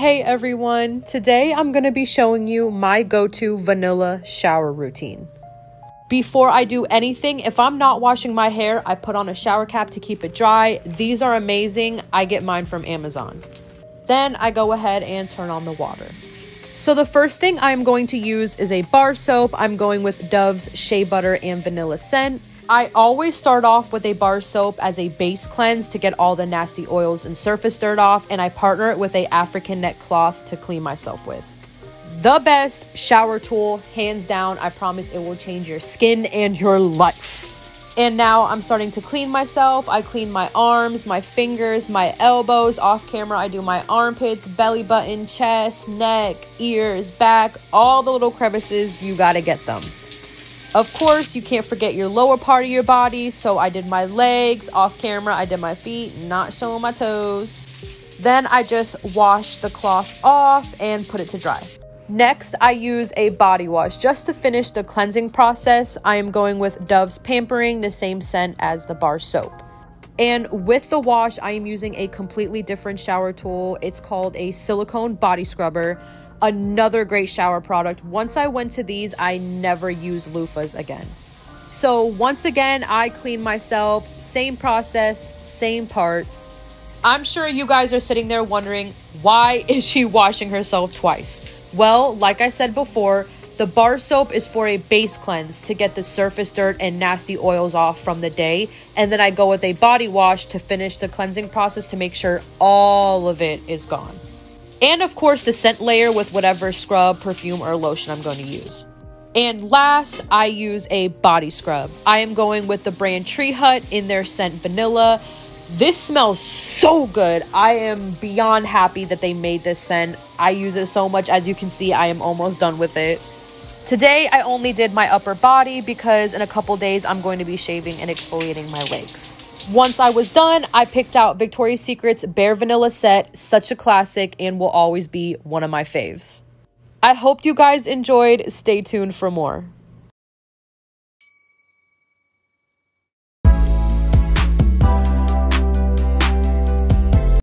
Hey everyone, today I'm going to be showing you my go-to vanilla shower routine. Before I do anything, if I'm not washing my hair, I put on a shower cap to keep it dry. These are amazing. I get mine from Amazon. Then I go ahead and turn on the water. So the first thing I'm going to use is a bar soap. I'm going with Dove's Shea Butter and Vanilla Scent. I always start off with a bar soap as a base cleanse to get all the nasty oils and surface dirt off, and I partner it with a African net cloth to clean myself with. The best shower tool, hands down. I promise it will change your skin and your life. And now I'm starting to clean myself. I clean my arms, my fingers, my elbows. Off camera, I do my armpits, belly button, chest, neck, ears, back, all the little crevices. You gotta get them. Of course, you can't forget your lower part of your body, so I did my legs off camera, I did my feet, not showing my toes. Then I just wash the cloth off and put it to dry. Next, I use a body wash just to finish the cleansing process. I am going with Dove's Pampering, the same scent as the bar soap. And with the wash, I am using a completely different shower tool. It's called a silicone body scrubber another great shower product. Once I went to these, I never used loofahs again. So once again, I clean myself, same process, same parts. I'm sure you guys are sitting there wondering, why is she washing herself twice? Well, like I said before, the bar soap is for a base cleanse to get the surface dirt and nasty oils off from the day. And then I go with a body wash to finish the cleansing process to make sure all of it is gone. And of course, the scent layer with whatever scrub, perfume, or lotion I'm going to use. And last, I use a body scrub. I am going with the brand Tree Hut in their scent vanilla. This smells so good. I am beyond happy that they made this scent. I use it so much. As you can see, I am almost done with it. Today, I only did my upper body because in a couple days, I'm going to be shaving and exfoliating my legs. Once I was done, I picked out Victoria's Secret's Bare Vanilla Set, such a classic and will always be one of my faves. I hope you guys enjoyed. Stay tuned for more.